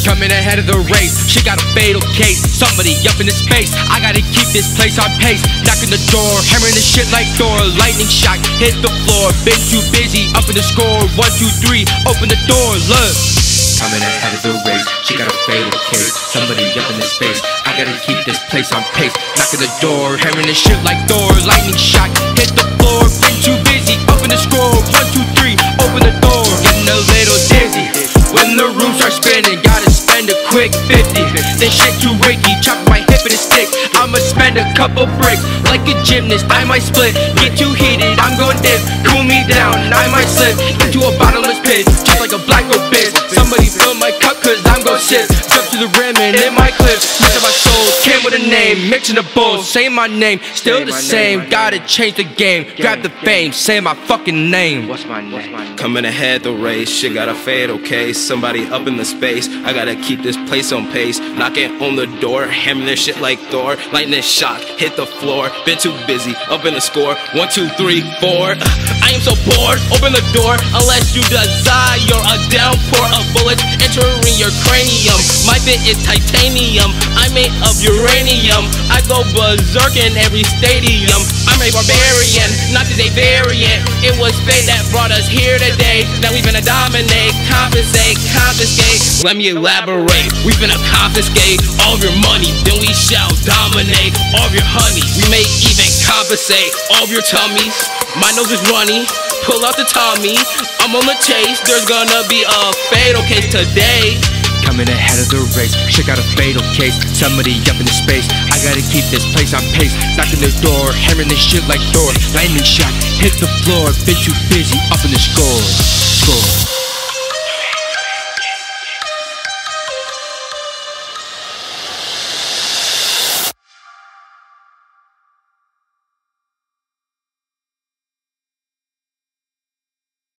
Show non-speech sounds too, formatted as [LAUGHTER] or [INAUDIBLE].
Coming ahead of the race, she got a fatal case. Somebody up in the space, I gotta keep this place on pace. Knocking the door, hammering the shit like Thor. Lightning shock, hit the floor. Been too busy, up in the score. One, two, three, open the door, look. Coming ahead of the race, she got a fatal case. Somebody up in the space, I gotta keep this place on pace. Knocking the door, hammering the shit like Thor. Lightning shock, hit the quick 50. Then shit too ricky, chop my hip in a stick. I'ma spend a couple bricks. Like a gymnast, I might split. Get too heated, I'm going dip. Cool me down, I might slip into a bottomless pit. Just like a black oak bitch. Somebody fill my cup, cause I'm gon' sip. Jump to the rim and in my clips. Mix of my soul, came with a name. Mixing the bowl, say my name. Still the same, gotta change the game. Grab the fame, say my fucking name. What's my name? Coming ahead the race, shit got a fatal case. Somebody up in the space, I gotta keep this place on pace. Knocking on the door, hammering this shit like Thor. Lightning shock, hit the floor. Been too busy, up in the score. One, two, three, four. [SIGHS] I am so bored, open the door. Unless you desire a downpour of bullets entering your cranium. My bit is titanium, I'm made of uranium. I go berserk in every stadium. I'm a barbarian, not just a variant. It was fate that brought us here today. Now we finna dominate, compensate, confiscate. Let me elaborate. We finna confiscate all of your money, then we shall dominate all of your honey. We may even compensate all of your tummies. My nose is runny. Pull out the Tommy. I'm on the chase. There's gonna be a fatal case today. Coming ahead of the race, Check out a fatal case. Somebody up in the space, I gotta keep this place on pace. Knocking the door, hammering this shit like Thor. Lightning shot, hit the floor, been too busy, up in the score. Score.